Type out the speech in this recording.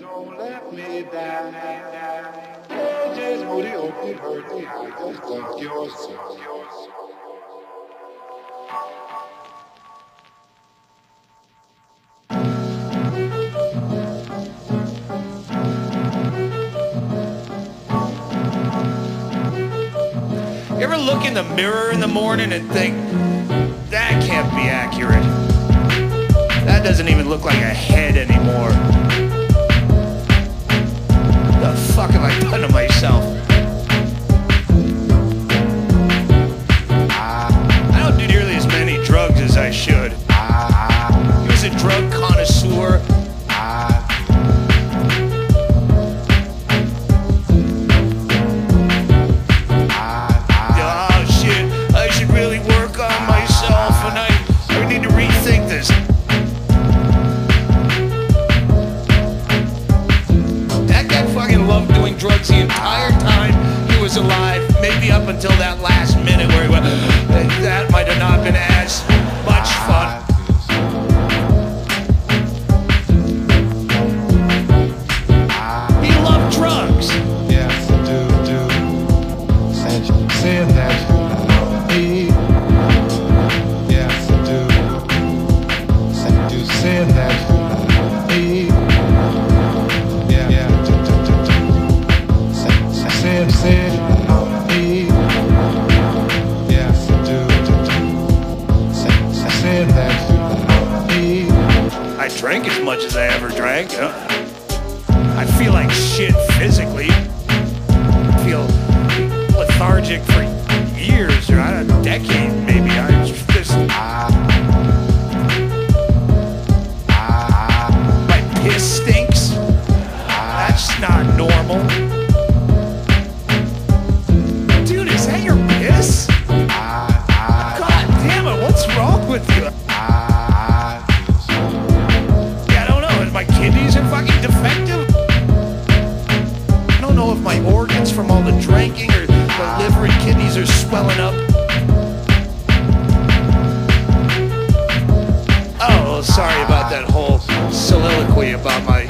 don't let me down. Open, hurt me. I just love yourself. You ever look in the mirror in the morning and think, that can't be accurate? That doesn't even look like a head anymore. I doing to myself? Drugs the entire time he was alive, maybe up until that last minute where he went, that might have not been as much fun. He loved drugs. Drank as much as I ever drank. Uh, I feel like shit physically. I feel lethargic for years or a decade maybe. My from all the drinking or the liver and kidneys are swelling up. Oh, sorry about that whole soliloquy about my